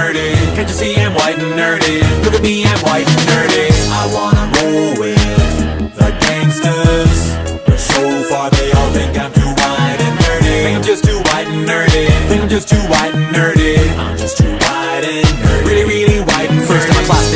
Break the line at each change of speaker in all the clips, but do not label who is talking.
nerdy. Can't you see I'm white and nerdy? Look at me, I'm white and nerdy. I wanna roll with the gangsters. But so far they all think I'm too white and nerdy. Think I'm just too white and nerdy. Think I'm just too white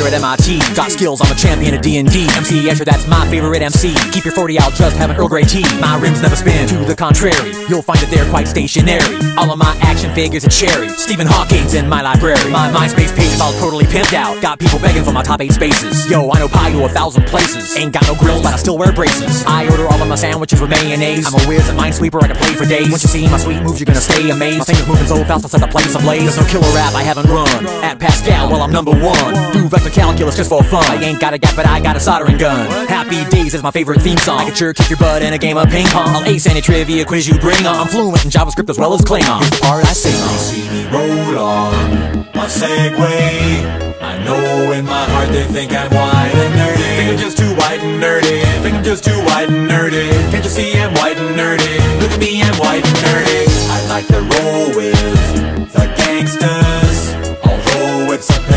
There at MIT Got skills, I'm a champion of D&D MC Escher, that's my favorite MC Keep your 40 out, just have an Earl Grey tea. My rims never spin, to the contrary. You'll find that they're quite stationary. All of my action figures are cherry. Stephen Hawking's in my library. My MySpace page is all totally pimped out. Got people begging for my top 8 spaces. Yo, I know pi to a thousand places. Ain't got no grills, but I still wear braces. I order all of my sandwiches with mayonnaise. I'm a whiz at Minesweeper, I can play for days. Once you see my sweet moves, you're gonna stay amazed. My fingers moving so fast, I'll set the place ablaze. There's no killer rap I haven't run. At Pascal, well I'm number one. Do vector calculus just for fun I ain't got a gap, but I got a soldering gun Happy Days is my favorite theme song I can sure kick your butt in a game of ping pong I'll ace any trivia quiz you bring on I'm fluent in JavaScript as well as Klingon Here's the part I sing on
see me roll on my Segway. I know in my heart they think I'm white and nerdy. Think I'm just too white and nerdy. Think I'm just too white and nerdy. Can't you see I'm white and nerdy? Look at me, I'm white and nerdy. I like to roll with the gangsters. Although it's apparent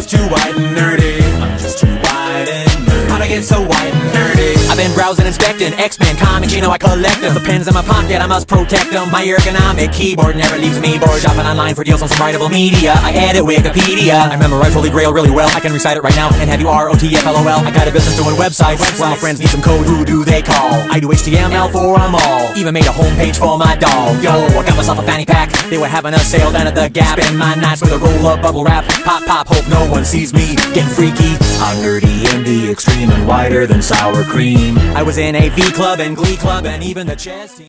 just too white and nerdy. I'm just too white and nerdy. How'd I get so white and nerdy?
Been browsing, inspecting X-Men comics, you know I collect them. The pens in my pocket, I must protect them. My ergonomic keyboard never leaves me bored. Shopping online for deals on some writable media. I edit Wikipedia. I memorize Holy Grail really well. I can recite it right now and have you R-O-T-F-L-O-L I got a business doing websites. Well, my friends need some code, who do they call? I do HTML for them all. Even made a homepage for my dog. Yo, I got myself a fanny pack. They were having a sale down at the Gap Spend my nights with a roll of bubble wrap. Pop, pop, hope no one sees me. Getting freaky.
I'm nerdy in the extreme and whiter than sour cream.
I was in AV club and Glee club and even the chess team.